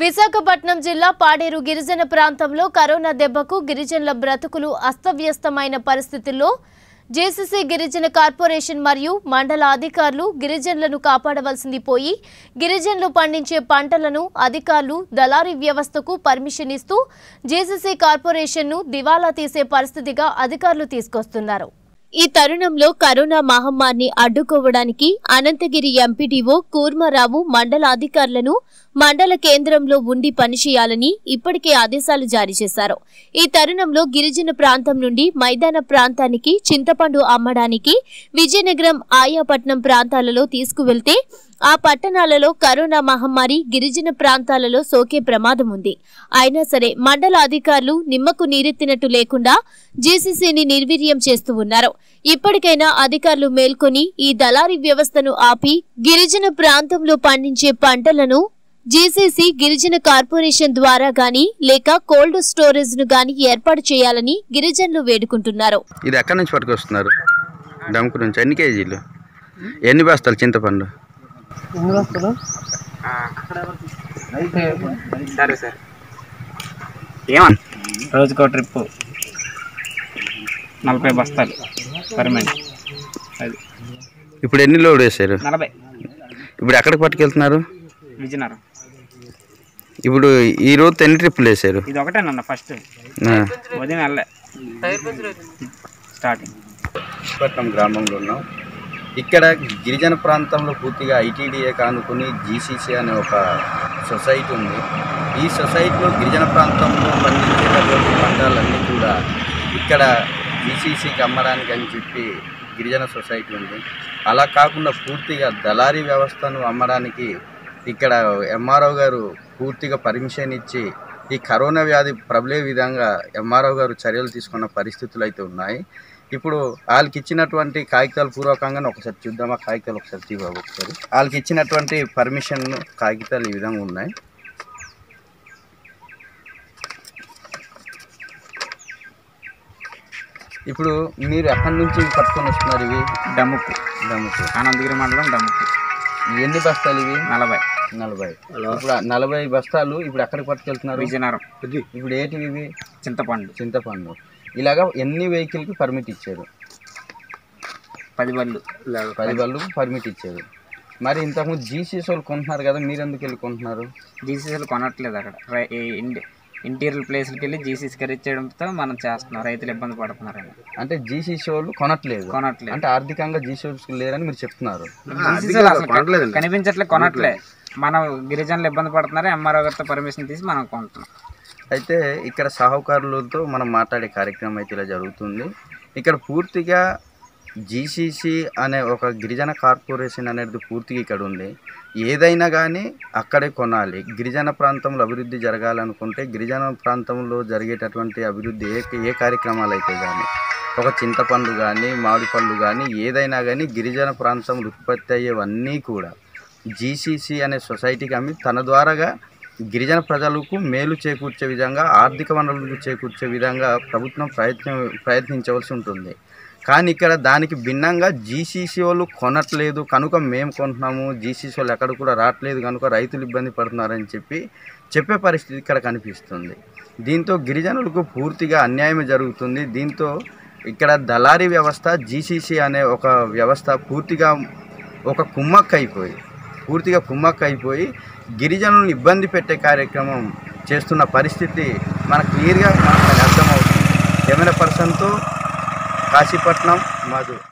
విశాఖపట్నం జిల్లా పాడేరు గిరిజన ప్రాంతంలో కరోనా దెబ్బకు గిరిజనుల బ్రతుకులు అస్తవ్యస్తమైన పరిస్థితుల్లో జేసీసీ గిరిజన కార్పొరేషన్ మరియు మండల అధికారులు గిరిజనులను కాపాడవలసింది పోయి గిరిజనులు పండించే పంటలను అధికారులు దళారీ వ్యవస్థకు పర్మిషన్ ఇస్తూ జేసీసీ కార్పొరేషన్ను దివాలా తీసే పరిస్థితిగా అధికారులు తీసుకొస్తున్నారు. ఈ తరుణంలో కరోనా మహమ్మారిని అడ్డుకోవడానికి అనంతగిరి ఎంపీడీఓ కూర్మారావు మండల అధికారులను మండల కేంద్రంలో ఉండి పనిచేయాలని ఇప్పటికే ఆదేశాలు జారీ చేశారు. ఈ తరుణంలో గిరిజన ప్రాంతం నుండి మైదాన ప్రాంతానికి చింతపండు అమ్మడానికి విజయనగరం ఆయాపట్నం ప్రాంతాలలో తీసుకువెళ్తే ఆ పట్టణాలలో కరోనా మహమ్మారి గిరిజన ప్రాంతాలలో సోకే ప్రమాదం ఉంది. అయినా సరే మండల అధికారులు నిమ్మకు నీరెత్తినట్టు లేకుండా జీసీసీని నిర్వీర్యం చేస్తూ ఉన్నారు. ఇప్పటికైనా అధికారులు మేల్కొని ఈ దళారీ వ్యవస్థను ఆపి గిరిజన ప్రాంతంలో పండించే పంటలను జీసీసీ గిరిజన కార్పొరేషన్ ద్వారా గాని లేక కోల్డ్ స్టోరేజ్ను గాని ఏర్పాటు చేయాలని గిరిజనులు వేడుకుంటున్నారు. ఇది ఎక్కడి నుంచి పట్టుకొస్తున్నారు? దమ్కు నుంచి ఎన్ని కేజీలు? ఎన్ని బస్తాలు చింతపండు? వస్తారు సరే సరే. ఏమన్నా రోజుకో ట్రిప్ నలభై బస్తాలు పర్మనెంట్ అది. ఇప్పుడు ఎన్ని లోడ్ వేసారు నలభై. ఇప్పుడు ఎక్కడికి పట్టుకెళ్తున్నారు? విజయనగరం. ఇప్పుడు ఈ రోజు ఎన్ని ట్రిప్పులు వేసారు ఇది ఒకటేనన్న ఫస్ట్. ఉదయం వెళ్ళే స్టార్టింగ్. గ్రామంలో ఉన్నాం. ఇక్కడ గిరిజన ప్రాంతంలో పూర్తిగా ఐటీడీఏ కానుకుని జీసీసీ అనే ఒక సొసైటీ ఉంది. ఈ సొసైటీలో గిరిజన ప్రాంతంలో పండించేటటువంటి పంటలన్నీ కూడా ఇక్కడ జీసీసీకి అమ్మడానికి అని చెప్పి గిరిజన సొసైటీ ఉంది. అలా కాకుండా పూర్తిగా దళారీ వ్యవస్థను అమ్మడానికి ఇక్కడ ఎంఆర్ఓ గారు పూర్తిగా పర్మిషన్ ఇచ్చి ఈ కరోనా వ్యాధి ప్రబలే విధంగా ఎంఆర్ఓ గారు చర్యలు తీసుకున్న పరిస్థితులు అయితే ఉన్నాయి. ఇప్పుడు వాళ్ళకి ఇచ్చినటువంటి కాగితాలు పూర్వకంగానే ఒకసారి చూద్దాం ఆ కాగితాలు ఒకసారి తీబాబు ఒకసారి. వాళ్ళకి ఇచ్చినటువంటి పర్మిషన్ కాగితాలు ఈ విధంగా ఉన్నాయి. ఇప్పుడు మీరు ఎక్కడి నుంచి పట్టుకొని వస్తున్నారు ఇవి? డమ్ముకు డమ్ముకు ఆనందగిరి మండలం డమ్ముకు ఎన్ని బస్తాలు ఇవి? నలభై. నలభై. ఇప్పుడు నలభై బస్తాలు ఇప్పుడు ఎక్కడికి పట్టుకెళ్తున్నారు? విజయనగరం. ఇప్పుడు ఏంటివి ఇవి? చింతపండు. చింతపండు. ఇలాగా ఎన్ని వెహికల్కి పర్మిట్ ఇచ్చారు? పది బళ్ళు. పది వాళ్ళు పర్మిట్ ఇచ్చారు. మరి ఇంతకుముందు జీసీఎస్ వాళ్ళు కొంటున్నారు కదా మీరు ఎందుకు వెళ్ళి కొంటున్నారు? జీసీసీలు కొనట్లేదు అక్కడ. ఇంటీరియర్ ప్లేస్లకి వెళ్ళి జీసీసీ ఖరీచేయడంతో మనం చేస్తున్నాం. రైతులు ఇబ్బంది పడుతున్నారని అంటే జీసీసీ వాళ్ళు కొనట్లేదు. కొనట్లేదు. అంటే ఆర్థికంగా జీసీఎస్ లేరని మీరు చెప్తున్నారు. కనిపించట్లే కొనట్లే. మనం గిరిజనులు ఇబ్బంది పడుతున్నారు ఎంఆర్ఓ గారితో పర్మిషన్ తీసి మనం కొంటున్నాం. అయితే ఇక్కడ సాహుకారులతో మనం మాట్లాడే కార్యక్రమం అయితే ఇలా జరుగుతుంది. ఇక్కడ పూర్తిగా జీసీసీ అనే ఒక గిరిజన కార్పొరేషన్ అనేది పూర్తిగా ఇక్కడ ఉంది. ఏదైనా కానీ అక్కడే కొనాలి. గిరిజన ప్రాంతంలో అభివృద్ధి జరగాలనుకుంటే గిరిజన ప్రాంతంలో జరిగేటటువంటి అభివృద్ధి ఏ ఏ కార్యక్రమాలు అయితే కానీ ఒక చింతపండు కానీ మామిడి పళ్ళు కానీ ఏదైనా కానీ గిరిజన ప్రాంతంలో ఉత్పత్తి అయ్యేవన్నీ కూడా జీసీసీ అనే సొసైటీకి అమ్మి తన ద్వారాగా గిరిజన ప్రజలకు మేలు చేకూర్చే విధంగా ఆర్థిక వనరులకు చేకూర్చే విధంగా ప్రభుత్వం ప్రయత్నం ప్రయత్నించవలసి ఉంటుంది. కానీ ఇక్కడ దానికి భిన్నంగా జీసీసీ వాళ్ళు కొనట్లేదు. కనుక మేము కొంటున్నాము. జీసీసీ వాళ్ళు ఎక్కడ కూడా రావట్లేదు కనుక రైతులు ఇబ్బంది పడుతున్నారని చెప్పి చెప్పే పరిస్థితి ఇక్కడ కనిపిస్తుంది. దీంతో గిరిజనులకు పూర్తిగా అన్యాయం జరుగుతుంది. దీంతో ఇక్కడ దళారీ వ్యవస్థ జీసీసీ అనే ఒక వ్యవస్థ పూర్తిగా ఒక కుమ్మక్క అయిపోయి పూర్తిగా కుమ్మక్క అయిపోయి గిరిజనులను ఇబ్బంది పెట్టే కార్యక్రమం చేస్తున్న పరిస్థితి మనకు క్లియర్గా మనకు అర్థమవుతుంది. కెమెరా పర్సన్తో కాశీపట్నం మధు